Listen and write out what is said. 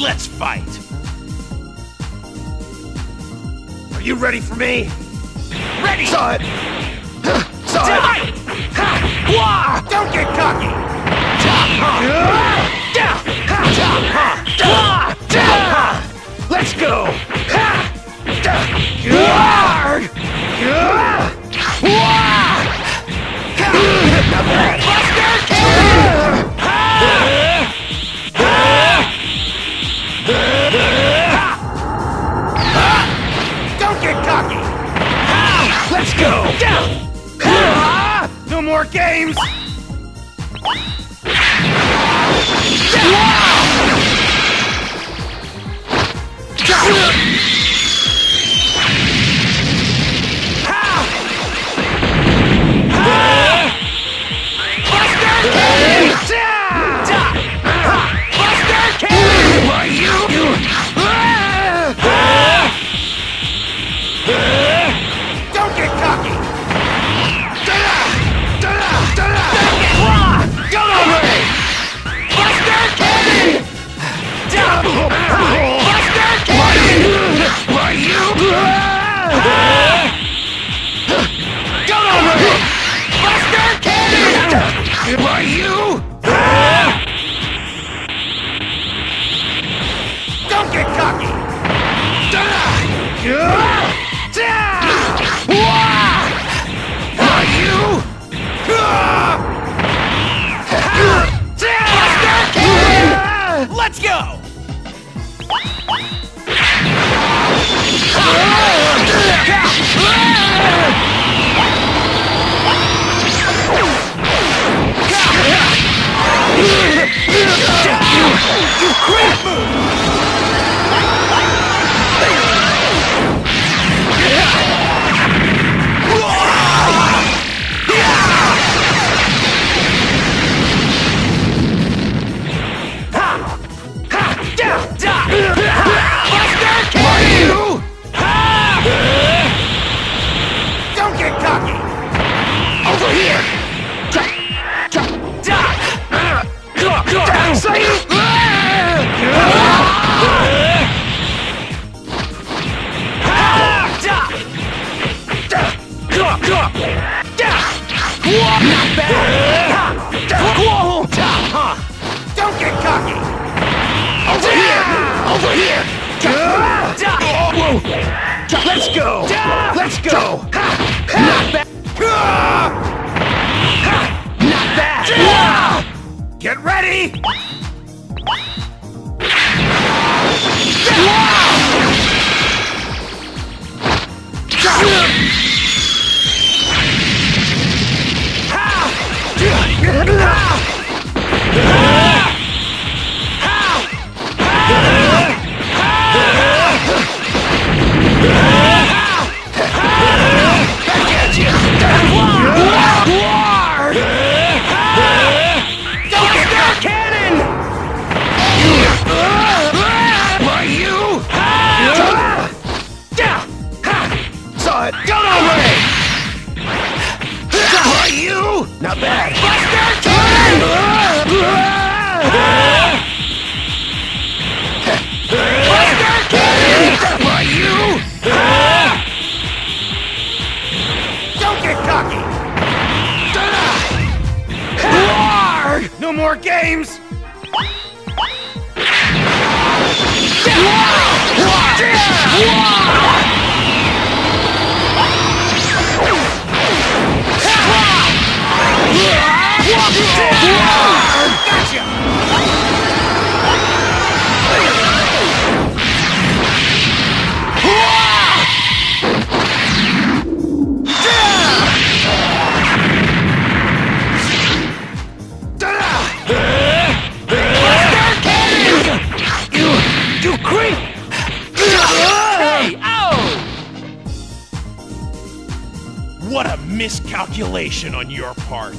Let's fight! Are you ready for me? Ready! Saw it! Saw it! Die! Ha! Wah! Don't get cocky! Let's go! Go! Ah! No more games! Let's go! Here! Don't get cocky! Over here! Over here! Let's go! Let's go! Not bad! Get ready! Not bad! Why you? Don't get cocky! No more games! Miscalculation on your part.